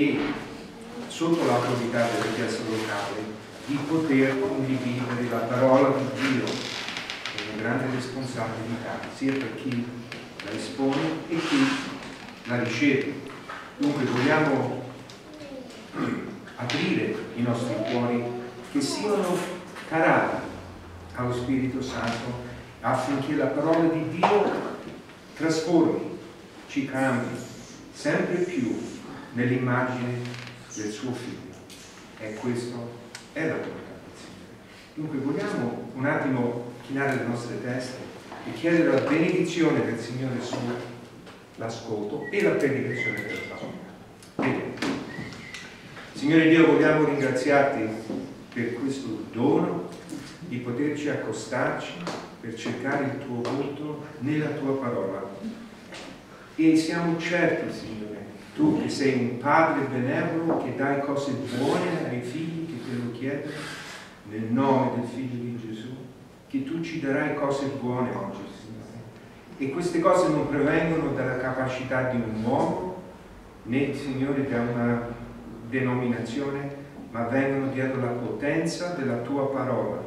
e sotto l'autorità della Chiesa locale di poter condividere la parola di Dio è una grande responsabilità sia per chi la espone e chi la riceve. Dunque vogliamo aprire i nostri cuori che siano carati allo Spirito Santo affinché la parola di Dio trasformi, ci cambi sempre più nell'immagine del suo figlio. E questo è la volontà del Signore. Dunque vogliamo un attimo chinare le nostre teste e chiedere la benedizione del Signore sull'ascolto e la predicazione della parola. Signore Dio, vogliamo ringraziarti per questo dono di poterci accostarci per cercare il tuo volto nella tua parola. E siamo certi, Signore, tu che sei un padre benevolo che dai cose buone ai figli che te lo chiedono, nel nome del figlio di Gesù, che tu ci darai cose buone oggi, Signore. E queste cose non provengono dalla capacità di un uomo, né, Signore, da una denominazione, ma vengono dietro la potenza della tua parola.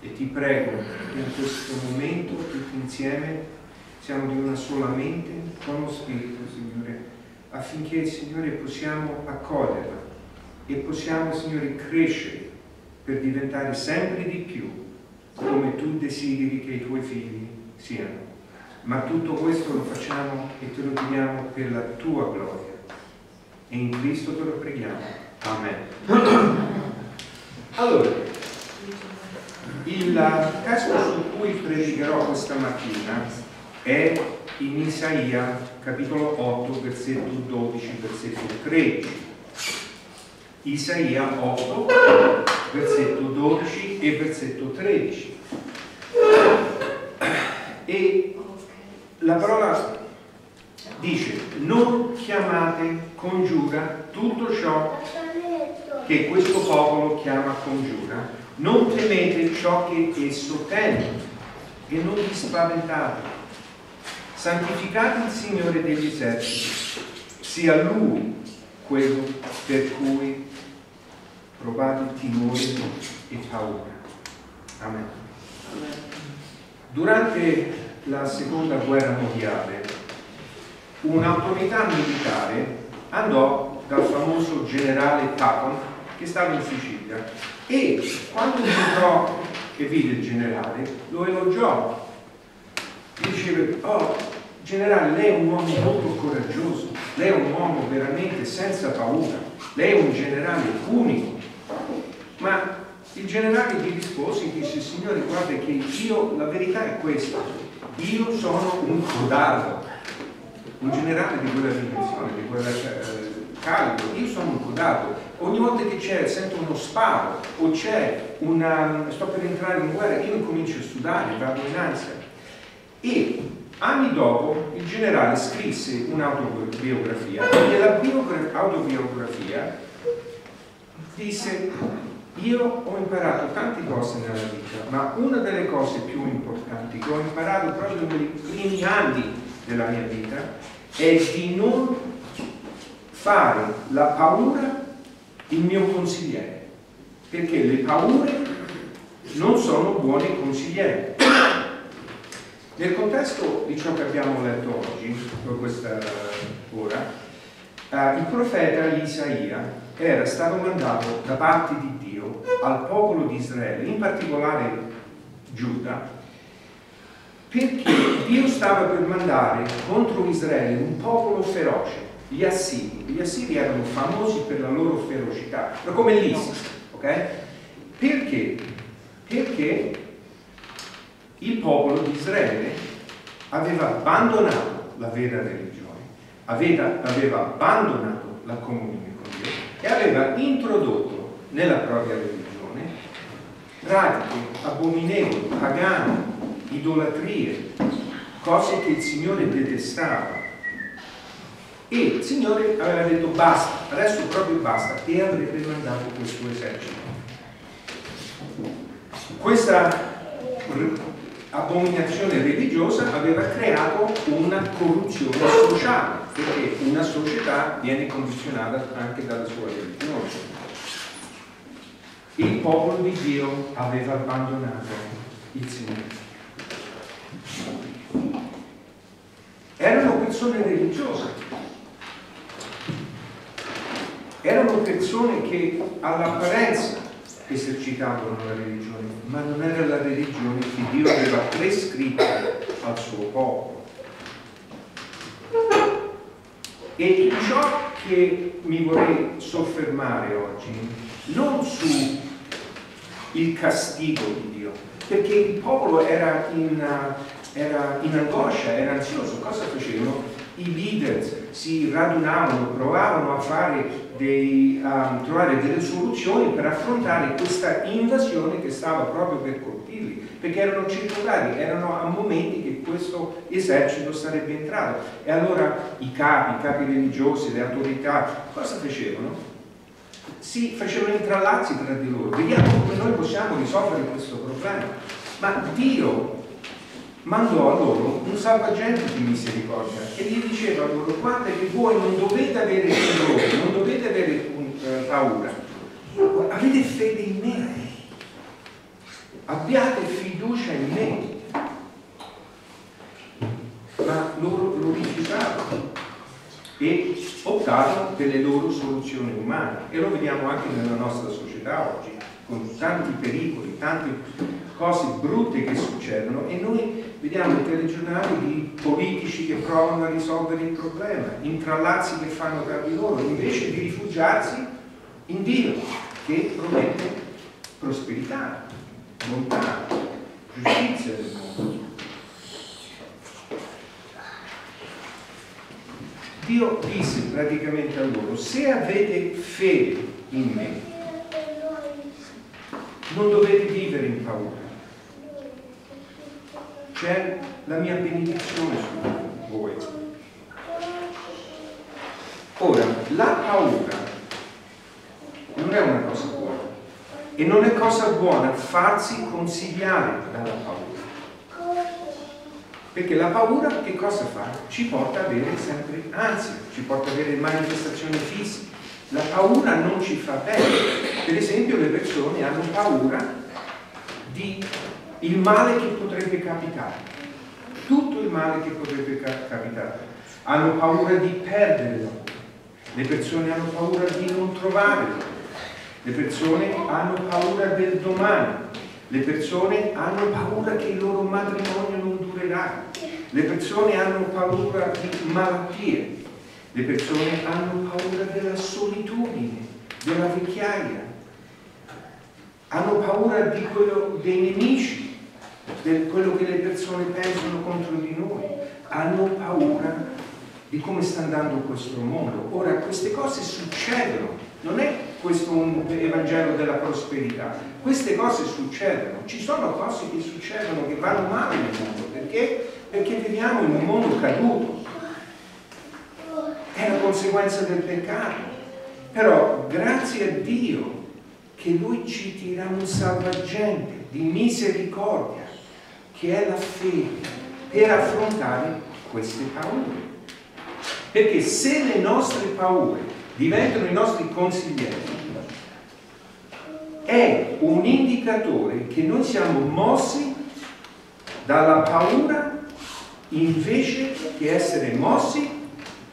E ti prego in questo momento tutti insieme siamo di una sola mente con lo Spirito, Signore, affinché, Signore, possiamo accoglierla e possiamo, Signore, crescere per diventare sempre di più come tu desideri che i tuoi figli siano. Ma tutto questo lo facciamo e te lo chiediamo per la tua gloria. E in Cristo te lo preghiamo. Amen. Allora, il testo su cui predicherò questa mattina è in Isaia capitolo 8 versetto 12 versetto 13 Isaia 8 versetto 12 e versetto 13 e la parola dice non chiamate congiura tutto ciò che questo popolo chiama congiura. Non temete ciò che esso teme e non vi spaventate santificate il Signore degli eserciti sia Lui quello per cui provate timore e paura Amen. Durante la seconda guerra mondiale un'autorità militare andò dal famoso generale Patton che stava in Sicilia e quando incontrò e vide il generale lo elogiò diceva oh generale lei è un uomo molto coraggioso lei è un uomo veramente senza paura lei è un generale unico ma il generale gli rispose e disse signore guarda che io la verità è questa io sono un codardo un generale di quella dimensione, di quella eh, calibro, io sono un codato, ogni volta che c'è, sento uno sparo o c'è una, sto per entrare in guerra, io incomincio a sudare, vado in ansia. E anni dopo il generale scrisse un'autobiografia e nella autobiografia disse io ho imparato tante cose nella vita, ma una delle cose più importanti che ho imparato proprio nei primi anni della mia vita è di non fare la paura il mio consigliere, perché le paure non sono buoni consiglieri. Nel contesto di ciò che abbiamo letto oggi, per questa ora, eh, il profeta Isaia era stato mandato da parte di Dio al popolo di Israele, in particolare Giuda, perché Dio stava per mandare contro Israele un popolo feroce, gli Assiri. Gli Assiri erano famosi per la loro ferocità, come l'ISIS, ok? Perché? Perché il popolo di Israele aveva abbandonato la vera religione, aveva, aveva abbandonato la comunione con Dio e aveva introdotto nella propria religione pratiche abominevoli, pagane, idolatrie, cose che il Signore detestava. E il Signore aveva detto basta, adesso proprio basta, e avrebbe mandato questo esercito. Questa abominazione religiosa aveva creato una corruzione sociale, perché una società viene condizionata anche dalla sua religione. Il popolo di Dio aveva abbandonato il Signore. Erano persone religiose, erano persone che all'apparenza esercitavano la religione, ma non era la religione che Dio aveva prescritto al suo popolo. E ciò che mi vorrei soffermare oggi, non su il castigo di Dio, perché il popolo era in, era in angoscia, era ansioso, cosa facevano? I leader si radunavano, provavano a fare dei, um, trovare delle soluzioni per affrontare questa invasione che stava proprio per colpirli, perché erano circondati, erano a momenti che questo esercito sarebbe entrato. E allora i capi, i capi religiosi, le autorità, cosa facevano? Si facevano intrallazzi tra di loro, vediamo come noi possiamo risolvere questo problema. Ma Dio mandò a loro un salvagente di misericordia e gli diceva loro guarda che voi non dovete avere timore, non dovete avere uh, paura, avete fede in me, abbiate fiducia in me. Ma loro lo rifiutavano e optarono per le loro soluzioni umane e lo vediamo anche nella nostra società oggi con tanti pericoli, tante cose brutte che succedono e noi vediamo i telegiornali di politici che provano a risolvere il problema, intrallazzi che fanno tra di loro, invece di rifugiarsi in Dio che promette prosperità, bontà, giustizia del mondo. Dio disse praticamente a loro, se avete fede in me, non dovete vivere in paura. C'è la mia benedizione su voi. Ora, la paura non è una cosa buona e non è cosa buona farsi consigliare dalla paura. Perché la paura che cosa fa? Ci porta ad avere sempre ansia, ci porta ad avere manifestazioni fisiche, la paura non ci fa bene. Per esempio le persone hanno paura di il male che potrebbe capitare. Tutto il male che potrebbe capitare. Hanno paura di perdere lavoro. Le persone hanno paura di non trovare Le persone hanno paura del domani. Le persone hanno paura che il loro matrimonio non durerà. Le persone hanno paura di malattie. Le persone hanno paura della solitudine, della vecchiaia, hanno paura di quello, dei nemici, di quello che le persone pensano contro di noi, hanno paura di come sta andando questo mondo. Ora, queste cose succedono, non è questo un Evangelo della prosperità, queste cose succedono, ci sono cose che succedono, che vanno male nel mondo, perché? Perché viviamo in un mondo caduto, è la conseguenza del peccato. Però grazie a Dio che Lui ci tira un salvagente di misericordia, che è la fede, per affrontare queste paure. Perché se le nostre paure diventano i nostri consiglieri, è un indicatore che noi siamo mossi dalla paura invece che essere mossi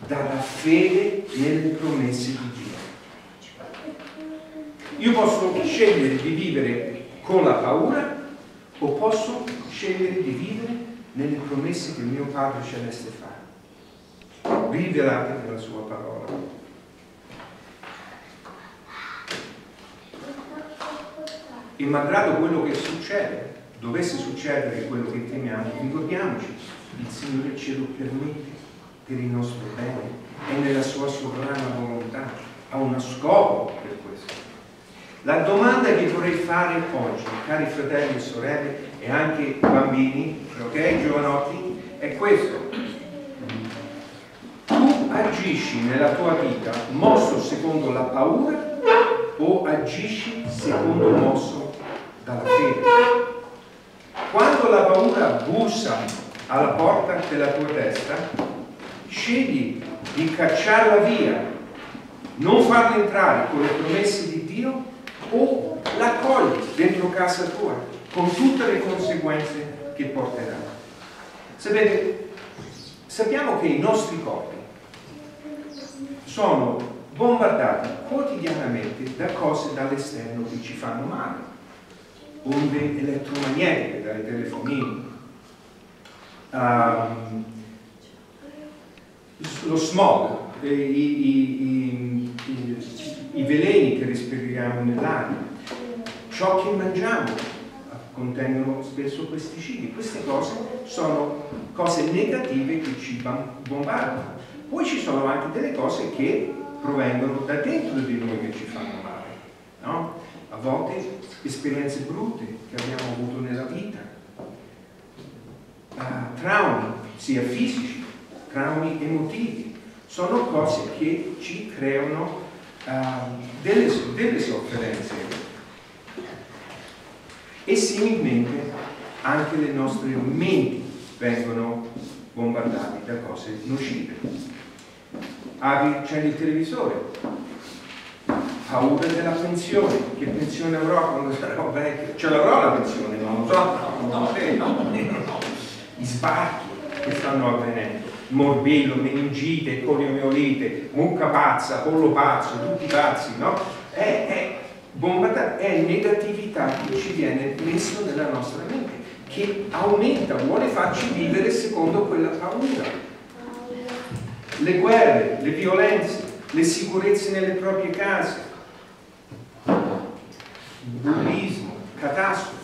dalla fede nelle promesse di Dio. Io posso scegliere di vivere con la paura o posso scegliere di vivere nelle promesse che il mio Padre Celeste fa, rivelate nella sua parola. E malgrado quello che succede, dovesse succedere quello che temiamo, ricordiamoci, il Signore ce lo permette per il nostro bene, è nella sua sovrana volontà, ha uno scopo per questo. La domanda che vorrei fare oggi, cari fratelli e sorelle e anche bambini, ok, giovanotti, è questo. Tu agisci nella tua vita mosso secondo la paura o agisci secondo mosso dalla fede? Quando la paura bussa alla porta della tua testa, scegli di cacciarla via, non farla entrare con le promesse di Dio o la cogli dentro casa tua con tutte le conseguenze che porterà. Sapete, sappiamo che i nostri corpi sono bombardati quotidianamente da cose dall'esterno che ci fanno male, onde elettromagnetiche dai telefonini, um, lo smog, i, i, i, i veleni che respiriamo nell'aria, ciò che mangiamo contengono spesso pesticidi. Queste cose sono cose negative che ci bombardano. Poi ci sono anche delle cose che provengono da dentro di noi che ci fanno male. No? A volte esperienze brutte che abbiamo avuto nella vita, uh, traumi, sia fisici, traumi emotivi, sono cose che ci creano uh, delle, delle sofferenze. E similmente anche le nostre menti vengono bombardate da cose nocive. Apri, accendi il televisore, paura della pensione, che pensione avrò quando sarò vecchio? Ce l'avrò la pensione, non lo so, no, no, no, no. I sbarchi che stanno avvenendo, morbillo, meningite, poliomiolite, mucca pazza, pollo pazzo, tutti pazzi, no? È, è, bombata, è negatività che ci viene messo nella nostra mente, che aumenta, vuole farci vivere secondo quella paura. Le guerre, le violenze, le sicurezze nelle proprie case, bullismo, catastrofi.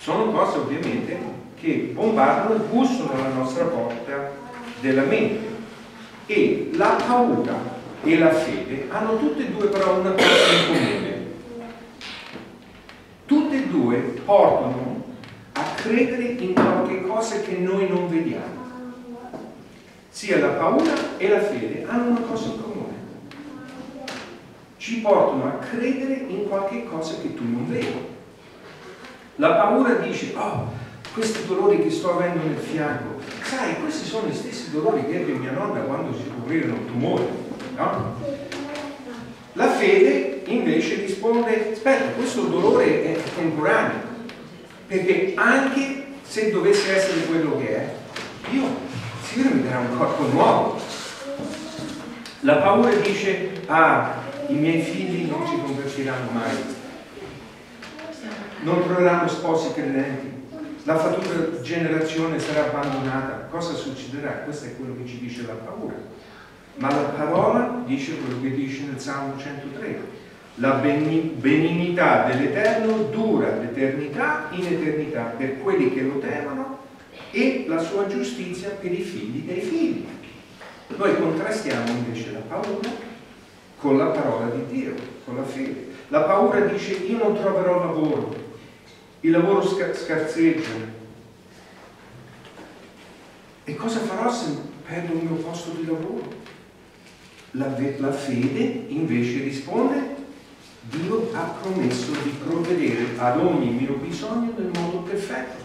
Sono cose ovviamente che bombardano e bussano alla nostra porta della mente. E la paura e la fede hanno tutte e due però una cosa in comune. Tutte e due portano a credere in qualche cosa che noi non vediamo. Sia la paura e la fede hanno una cosa in comune ci portano a credere in qualche cosa che tu non vedi. La paura dice, oh, questi dolori che sto avendo nel fianco, sai, questi sono gli stessi dolori che ebbe mia nonna quando si scoprirono il tumore, no? La fede invece risponde, aspetta, questo dolore è temporaneo, perché anche se dovesse essere quello che è, Dio, Signore mi darà un corpo nuovo. La paura dice, ah, i miei figli non si convertiranno mai, non troveranno sposi credenti, la futura generazione sarà abbandonata, cosa succederà? Questo è quello che ci dice la paura. Ma la parola dice quello che dice nel Salmo 103. La benignità dell'Eterno dura l'eternità in eternità per quelli che lo temono e la sua giustizia per i figli dei figli. Noi contrastiamo invece la paura con la parola di Dio, con la fede. La paura dice io non troverò lavoro, il lavoro scar scarseggia. E cosa farò se perdo il mio posto di lavoro? La, la fede invece risponde Dio ha promesso di provvedere ad ogni mio bisogno nel modo perfetto.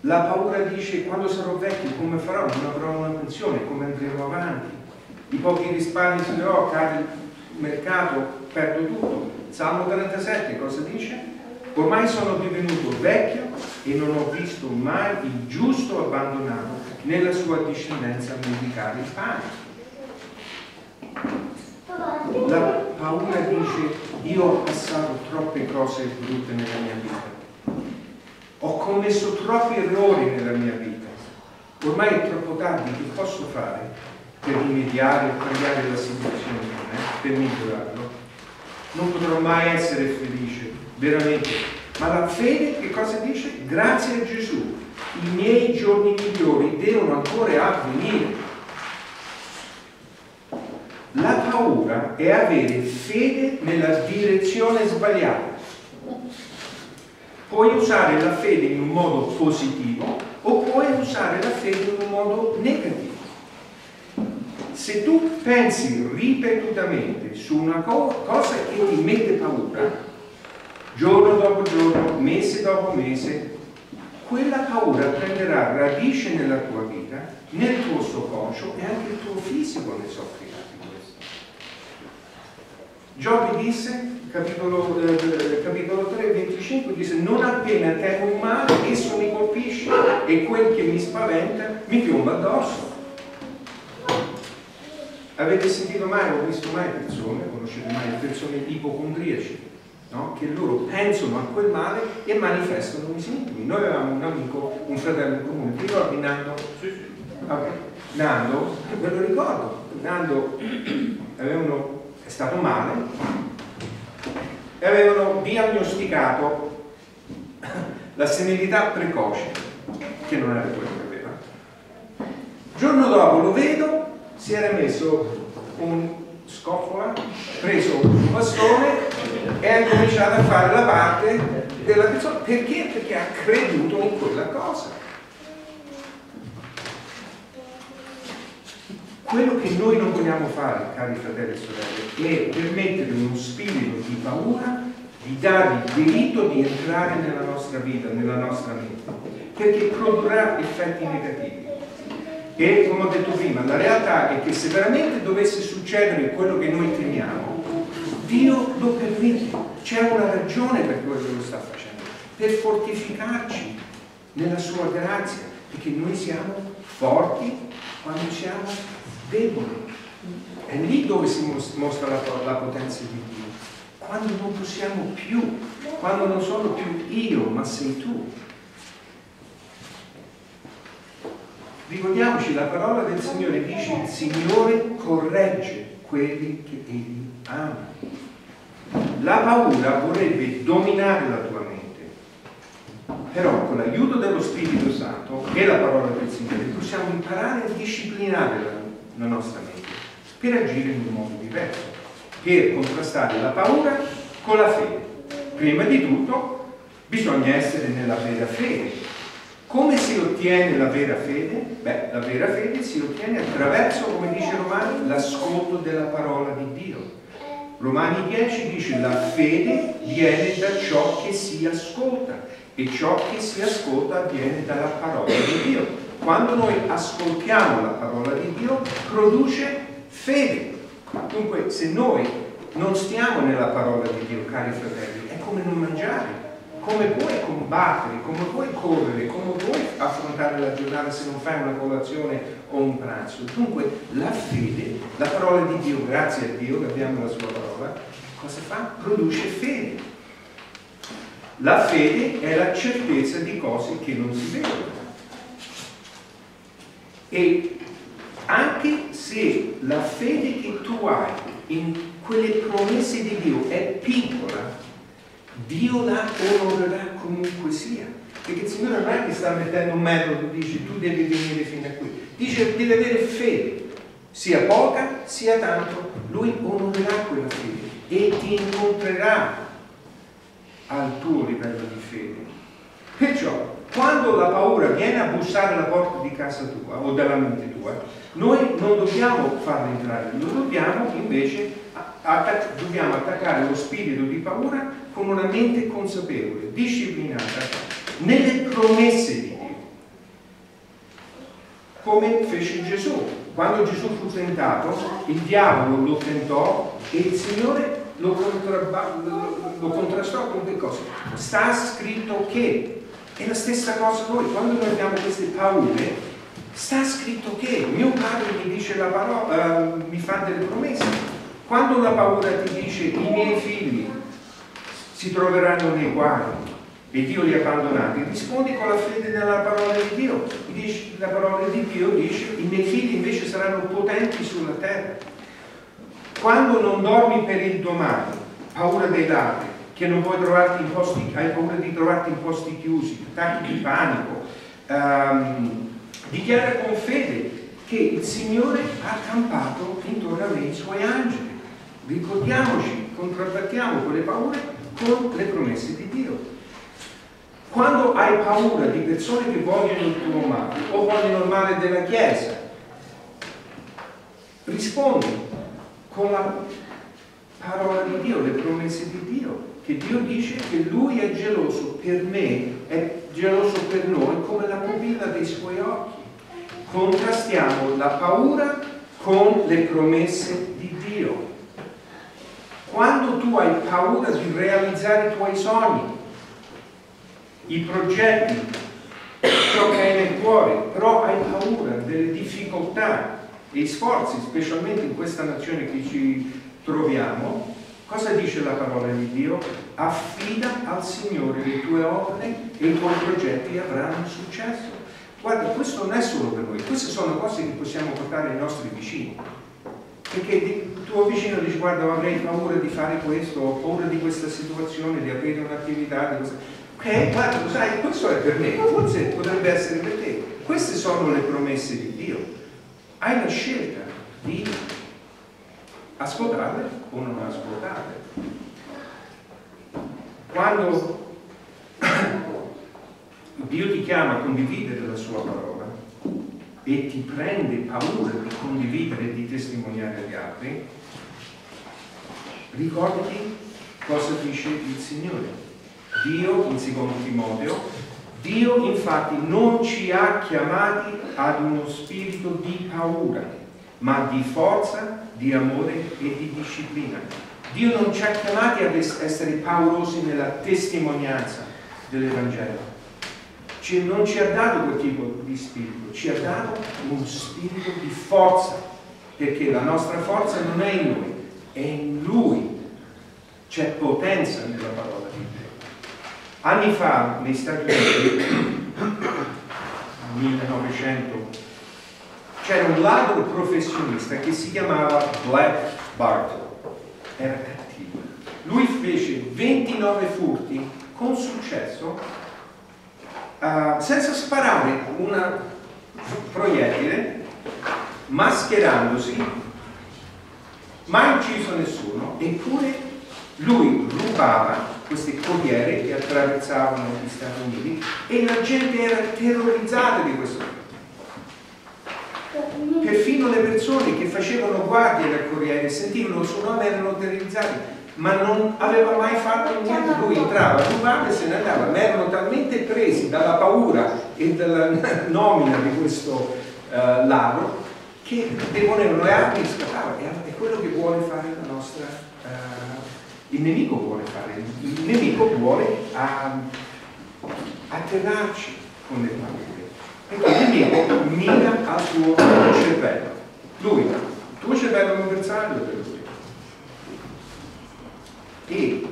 La paura dice quando sarò vecchio come farò? Non avrò una pensione, come andremo avanti? i pochi risparmi che ho, il mercato, perdo tutto. Salmo 37 cosa dice? Ormai sono divenuto vecchio e non ho visto mai il giusto abbandonato nella sua discendenza a medicare il pane. La paura dice io ho passato troppe cose brutte nella mia vita. Ho commesso troppi errori nella mia vita. Ormai è troppo tardi, che posso fare? per rimediare o cambiare la situazione, eh, per migliorarlo. Non potrò mai essere felice, veramente. Ma la fede che cosa dice? Grazie a Gesù, i miei giorni migliori devono ancora avvenire. La paura è avere fede nella direzione sbagliata. Puoi usare la fede in un modo positivo o puoi usare la fede in un modo negativo. Se tu pensi ripetutamente su una co cosa che ti mette paura, giorno dopo giorno, mese dopo mese, quella paura prenderà radice nella tua vita, nel tuo soccorso e anche il tuo fisico ne soffrirà di questo. Giobbe disse, capitolo, eh, capitolo 3, 25, disse non appena temo un male, esso mi colpisce e quel che mi spaventa mi piomba addosso. Avete sentito mai o visto mai persone, conoscete mai persone ipocondriaci? No? che loro pensano a quel male e manifestano i sintomi. Noi avevamo un amico, un fratello in comune, ti ricordi Nando? Sì, sì. Okay. Nando, ve lo ricordo, Nando avevano, è stato male e avevano diagnosticato la senilità precoce, che non era quello che aveva. Il giorno dopo lo vedo, si era messo un scoffola, preso un bastone e ha cominciato a fare la parte della persona. Perché? Perché ha creduto in quella cosa. Quello che noi non vogliamo fare, cari fratelli e sorelle, è permettere uno spirito di paura di dargli il diritto di entrare nella nostra vita, nella nostra mente, perché produrrà effetti negativi. E come ho detto prima, la realtà è che se veramente dovesse succedere quello che noi temiamo, permette, c'è una ragione per quello che lo sta facendo, per fortificarci nella sua grazia, perché noi siamo forti quando siamo deboli. È lì dove si mostra la, la potenza di Dio, quando non possiamo più, quando non sono più io, ma sei tu. Ricordiamoci, la parola del Signore dice il Signore corregge quelli che Egli ama. La paura vorrebbe dominare la tua mente, però con l'aiuto dello Spirito Santo e la parola del Signore possiamo imparare a disciplinare la, la nostra mente per agire in un modo diverso, per contrastare la paura con la fede. Prima di tutto bisogna essere nella vera fede, come si ottiene la vera fede? Beh, la vera fede si ottiene attraverso, come dice Romani, l'ascolto della parola di Dio. Romani 10 dice la fede viene da ciò che si ascolta e ciò che si ascolta viene dalla parola di Dio. Quando noi ascoltiamo la parola di Dio produce fede. Dunque se noi non stiamo nella parola di Dio, cari fratelli, è come non mangiare come puoi combattere, come puoi correre, come puoi affrontare la giornata se non fai una colazione o un pranzo. Dunque la fede, la parola di Dio, grazie a Dio che abbiamo la sua parola, cosa fa? Produce fede. La fede è la certezza di cose che non si vedono. E anche se la fede che tu hai in quelle promesse di Dio è piccola, Dio la onorerà comunque sia. Perché il Signore non è che sta mettendo un metodo, dice tu devi venire fino a qui. Dice devi avere fede, sia poca sia tanto, lui onorerà quella fede e ti incontrerà al tuo livello di fede. Perciò, quando la paura viene a bussare alla porta di casa tua o della mente tua, noi non dobbiamo farla entrare, noi dobbiamo invece attac dobbiamo attaccare lo spirito di paura con una mente consapevole, disciplinata, nelle promesse di Dio. Come fece Gesù. Quando Gesù fu tentato, il diavolo lo tentò e il Signore lo, lo contrastò con che cosa? Sta scritto che. È la stessa cosa noi, quando noi abbiamo queste paure, sta scritto che mio padre mi dice la parola, uh, mi fa delle promesse. Quando la paura ti dice i miei figli si troveranno nei guai e Dio li ha abbandonati, rispondi con la fede nella parola di Dio. La parola di Dio dice i miei figli invece saranno potenti sulla terra. Quando non dormi per il domani, paura dei ladri, che non vuoi trovarti in posti, hai paura di trovarti in posti chiusi, attacchi di panico, um, dichiara con fede che il Signore ha accampato intorno a me i suoi angeli. Ricordiamoci, contrabbattiamo quelle paure con le promesse di Dio. Quando hai paura di persone che vogliono il tuo male o vogliono il male della Chiesa, rispondi con la parola di Dio, le promesse di Dio, che Dio dice che Lui è geloso per me, è geloso per noi come la pupilla dei suoi occhi. Contrastiamo la paura con le promesse di Dio. Quando tu hai paura di realizzare i tuoi sogni, i progetti, ciò che hai nel cuore, però hai paura delle difficoltà e sforzi, specialmente in questa nazione che ci troviamo, cosa dice la parola di Dio? Affida al Signore le tue opere e i tuoi progetti avranno successo. Guarda, questo non è solo per noi, queste sono cose che possiamo portare ai nostri vicini. Perché il tuo vicino dice guarda avrei paura di fare questo, ho paura di questa situazione, di aprire un'attività, di questa... ok, guarda, sai, questo è per me, forse potrebbe essere per te. Queste sono le promesse di Dio. Hai la scelta di ascoltarle o non ascoltarle. Quando Dio ti chiama a condividere la sua parola e ti prende paura di condividere e di testimoniare agli altri, ricordati cosa dice il Signore. Dio, in secondo Timoteo, Dio infatti non ci ha chiamati ad uno spirito di paura, ma di forza, di amore e di disciplina. Dio non ci ha chiamati ad essere paurosi nella testimonianza dell'Evangelo. Non ci ha dato quel tipo di spirito, ci ha dato uno spirito di forza, perché la nostra forza non è in noi, è in Lui. C'è potenza nella parola di Dio. Anni fa, negli Stati Uniti, 1900, c'era un ladro professionista che si chiamava Black Bartle, era cattivo. Lui fece 29 furti con successo uh, senza sparare un proiettile, mascherandosi, mai ucciso nessuno, eppure lui rubava queste corriere che attraversavano gli Stati Uniti e la gente era terrorizzata di questo. Perfino le persone che facevano guardia del Corriere sentivano il suo nome erano terrorizzati ma non aveva mai fatto niente lui entrava, rubava e se ne andava ma erano talmente presi dalla paura e dalla nomina di questo uh, ladro che deponevano le armi e scappava è quello che vuole fare la nostra uh, il nemico vuole fare il nemico vuole uh, atterrarci con le paure perché il nemico mira al tuo cervello. Lui, il tuo cervello è un avversario per lui. E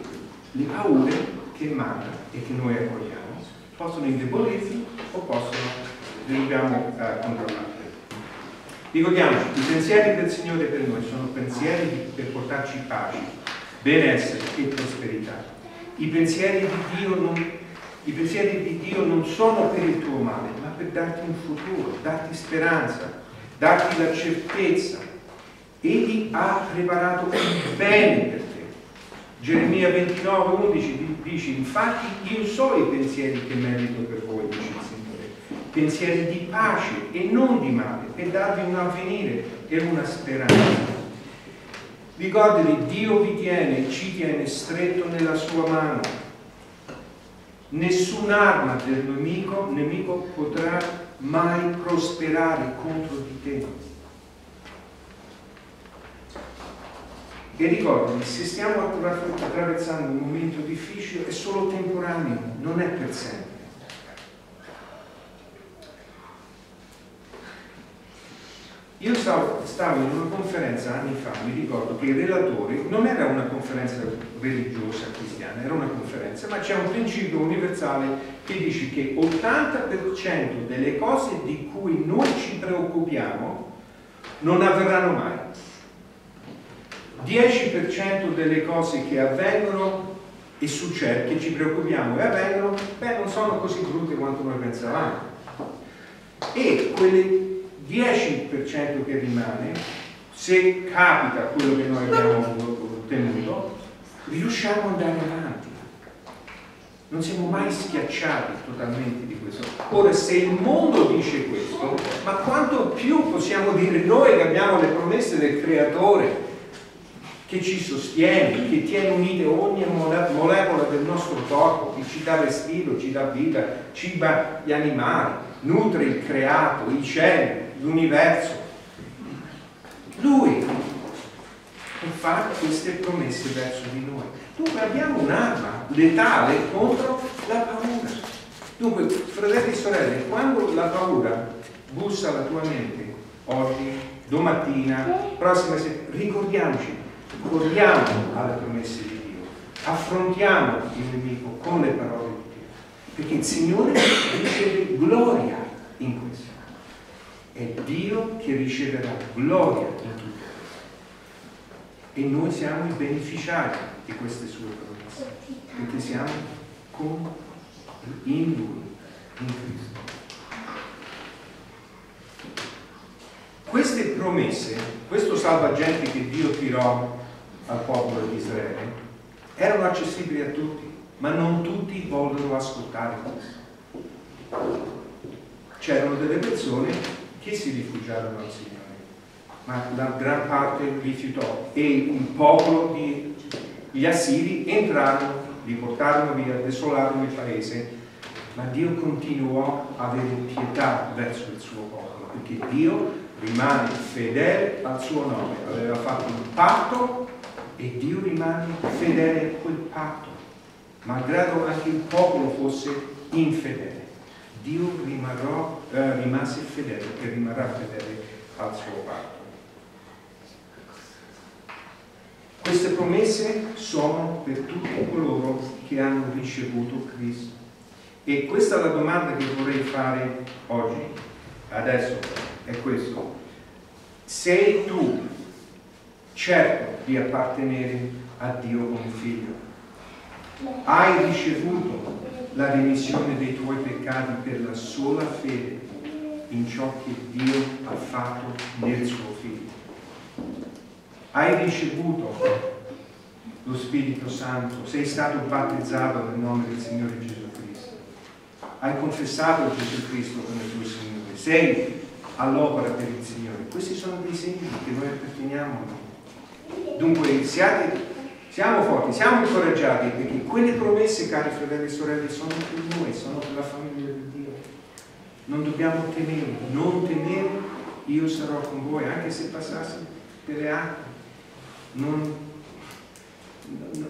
le paure che manda e che noi accogliamo possono indebolirsi o possono, le dobbiamo eh, controllare. Ricordiamoci, i pensieri del Signore per noi sono pensieri per portarci pace, benessere e prosperità. I pensieri di Dio non i pensieri di Dio non sono per il tuo male, ma per darti un futuro, darti speranza, darti la certezza. Egli ha preparato il bene per te. Geremia 29, 11 dice, infatti io so i pensieri che merito per voi, dice il Signore, pensieri di pace e non di male, per darvi un avvenire e una speranza. Ricordatevi, Dio vi tiene, ci tiene stretto nella sua mano Nessun'arma del nemico, nemico potrà mai prosperare contro di te. E ricordati, se stiamo attraversando un momento difficile è solo temporaneo, non è per sempre. Io stavo, stavo, in una conferenza anni fa, mi ricordo che i relatori, non era una conferenza religiosa cristiana, era una conferenza, ma c'è un principio universale che dice che 80% delle cose di cui noi ci preoccupiamo non avverranno mai. 10% delle cose che avvengono e succede, che ci preoccupiamo e avvengono, beh, non sono così brutte quanto noi pensavamo. E quelle 10% che rimane, se capita quello che noi abbiamo ottenuto, riusciamo ad andare avanti. Non siamo mai schiacciati totalmente di questo. Ora, se il mondo dice questo, ma quanto più possiamo dire noi che abbiamo le promesse del Creatore, che ci sostiene, che tiene unite ogni molecola del nostro corpo, che ci dà respiro, ci dà vita, ciba gli animali, nutre il creato, i cieli, l'universo. Lui fa queste promesse verso di noi. Dunque abbiamo un'arma letale contro la paura. Dunque, fratelli e sorelle, quando la paura bussa alla tua mente, oggi, domattina, prossima settimana, ricordiamoci, corriamo alle promesse di Dio, affrontiamo il nemico con le parole di Dio, perché il Signore riceve gloria in questo. È Dio che riceverà gloria in tutto e noi siamo i beneficiari di queste sue promesse, perché siamo con, in Lui, in Cristo. Queste promesse, questo salvagente che Dio tirò al popolo di Israele, erano accessibili a tutti, ma non tutti vollero ascoltare questo. C'erano delle persone che si rifugiarono al Signore ma la gran parte rifiutò e il popolo di gli Assiri entrarono, li portarono via, desolarono il paese, ma Dio continuò a avere pietà verso il suo popolo, perché Dio rimane fedele al suo nome, aveva fatto un patto e Dio rimane fedele a quel patto, malgrado anche il popolo fosse infedele. Dio rimarrò, eh, rimase fedele e rimarrà fedele al suo patto. Queste promesse sono per tutti coloro che hanno ricevuto Cristo. E questa è la domanda che vorrei fare oggi, adesso, è questo. Sei tu certo di appartenere a Dio come figlio? Hai ricevuto la remissione dei tuoi peccati per la sola fede in ciò che Dio ha fatto nel suo figlio? hai ricevuto lo Spirito Santo, sei stato battezzato nel nome del Signore Gesù Cristo, hai confessato Gesù Cristo come tuo Signore, sei all'opera per il Signore. Questi sono dei segni che noi apparteniamo a noi. Dunque siate, siamo forti, siamo incoraggiati perché quelle promesse, cari fratelli e sorelle, sono per noi, sono per la famiglia di Dio. Non dobbiamo temere, non temere, io sarò con voi anche se passassi delle acque non,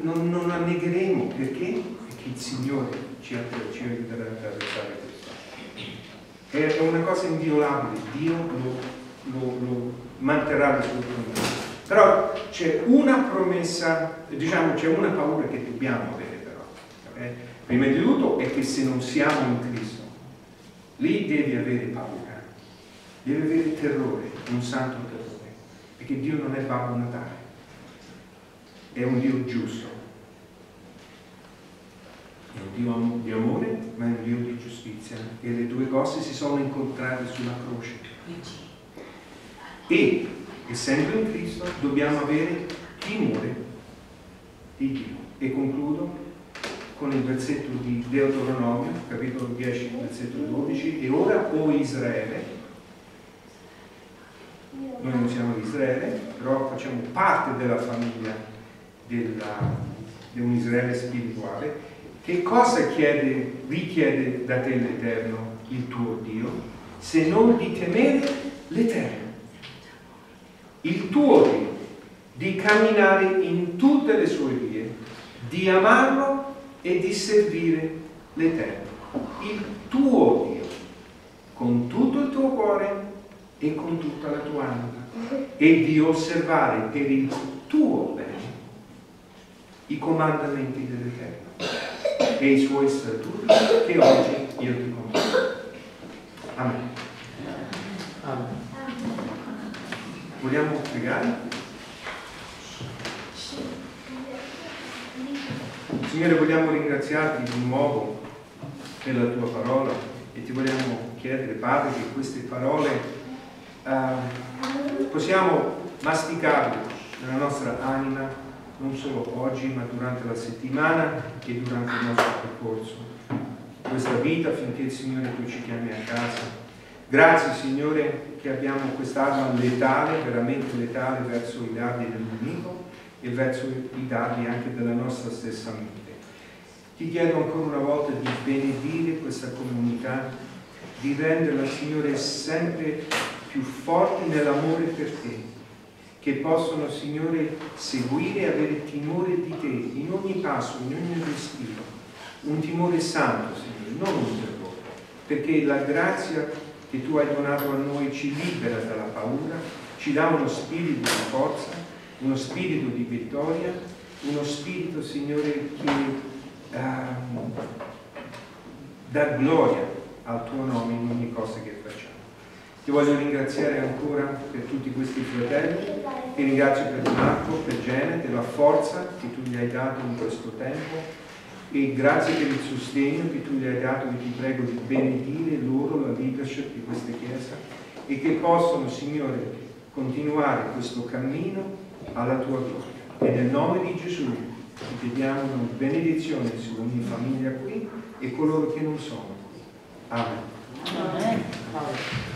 non, non annegheremo perché? Perché il Signore ci, ci aiuterà ad attraversare. È una cosa inviolabile, Dio lo, lo, lo manterrà le sue promesse. Però c'è una promessa, diciamo c'è una paura che dobbiamo avere però. Okay? Prima di tutto è che se non siamo in Cristo, lì devi avere paura, devi avere terrore, un santo terrore, perché Dio non è Babbo Natale è un Dio giusto. È un Dio di amore, ma è un Dio di giustizia. E le due cose si sono incontrate sulla croce. E, essendo in Cristo, dobbiamo avere timore di Dio. E concludo con il versetto di Deuteronomio, capitolo 10, versetto 12. E ora, o Israele, noi non siamo di Israele, però facciamo parte della famiglia della, di un Israele spirituale, che cosa chiede, richiede da te l'Eterno, il tuo Dio, se non di temere l'Eterno, il tuo Dio, di camminare in tutte le sue vie, di amarlo e di servire l'Eterno, il tuo Dio, con tutto il tuo cuore e con tutta la tua anima, e di osservare per il tuo bene i comandamenti dell'Eterno e i suoi statuti che oggi io ti comando. Amen. Amen. Vogliamo pregare? Signore, vogliamo ringraziarti di nuovo per la tua parola e ti vogliamo chiedere, Padre, che queste parole uh, possiamo masticarle nella nostra anima non solo oggi ma durante la settimana e durante il nostro percorso. Questa vita finché il Signore tu ci chiami a casa. Grazie Signore che abbiamo quest'arma letale, veramente letale verso i dardi del nemico e verso i dardi anche della nostra stessa mente. Ti chiedo ancora una volta di benedire questa comunità, di renderla, Signore, sempre più forte nell'amore per te, che possono, Signore, seguire e avere timore di te in ogni passo, in ogni respiro, un timore santo, Signore, non un terrore, perché la grazia che tu hai donato a noi ci libera dalla paura, ci dà uno spirito di forza, uno spirito di vittoria, uno spirito, Signore, che uh, dà gloria al tuo nome in ogni cosa che facciamo. Ti voglio ringraziare ancora per tutti questi fratelli, ti ringrazio per Marco, per Gene, della forza che tu gli hai dato in questo tempo e grazie per il sostegno che tu gli hai dato e ti prego di benedire loro, la leadership di questa Chiesa e che possano, Signore, continuare questo cammino alla tua gloria. E nel nome di Gesù ti chiediamo una benedizione su ogni famiglia qui e coloro che non sono qui. Amen. Amen.